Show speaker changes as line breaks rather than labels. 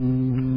Mm-hmm.